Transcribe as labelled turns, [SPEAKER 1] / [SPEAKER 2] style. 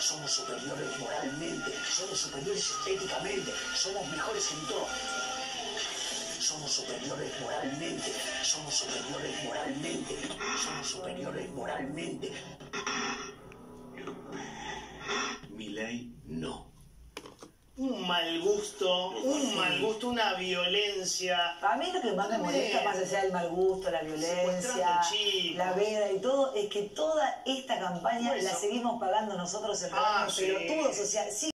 [SPEAKER 1] Somos superiores moralmente, somos superiores estéticamente, somos mejores en todo. Somos superiores moralmente, somos superiores moralmente, somos superiores moralmente. Mi ley
[SPEAKER 2] mal gusto, un mal gusto, una violencia.
[SPEAKER 3] A mí lo que más me molesta, más allá del mal gusto, la violencia, la veda y todo, es que toda esta campaña la seguimos pagando nosotros en
[SPEAKER 2] Ah, sí.
[SPEAKER 3] pelotudos, o sea, sí.